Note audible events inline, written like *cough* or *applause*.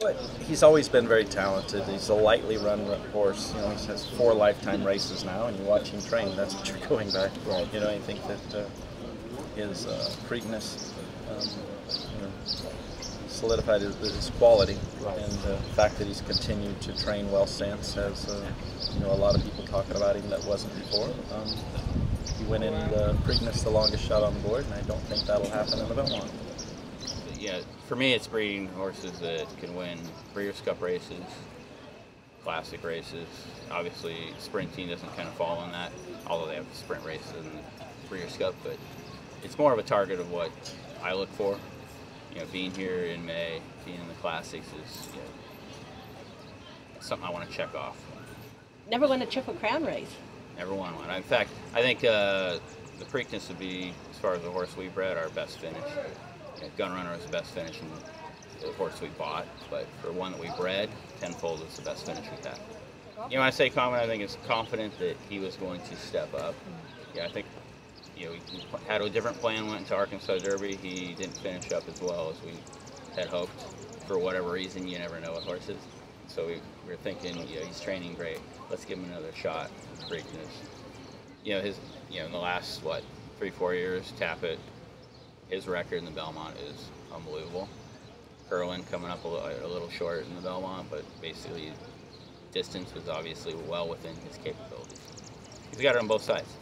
But he's always been very talented. He's a lightly run horse. You know, he has four lifetime races now, and you watch him train. That's what *laughs* you're going by. Right. You know, I think that uh, his uh, Preakness, um, you know, solidified his, his quality, Right. and uh, the fact that he's continued to train well since has, uh, you know, a lot of people talking about him that wasn't before. Um, he went in the Preakness the longest shot on the board, and I don't think that'll happen in the Belmont. Yeah, for me, it's breeding horses that can win Breeders' Cup races, classic races. Obviously, sprinting doesn't kind of fall in that, although they have sprint races in Breeders' Cup. But it's more of a target of what I look for. You know, being here in May, being in the classics is you know, something I want to check off. Never won a Triple Crown race. Never won one. In fact, I think uh, the Preakness would be, as far as the horse we bred, our best finish. You know, Gun Runner was the best finish in the horse we bought, but for one that we bred, Tenfold is the best finish we've had. You know, I say confident, I think it's confident that he was going to step up. Yeah, I think, you know, we had a different plan, went into Arkansas Derby. He didn't finish up as well as we had hoped. For whatever reason, you never know with horses. So we, we were thinking, you know, he's training great. Let's give him another shot. Preakness. You know, his, you know, in the last, what, three, four years, Tapit, his record in the Belmont is unbelievable. Curlin coming up a little, a little short in the Belmont, but basically distance was obviously well within his capabilities. He's got it on both sides.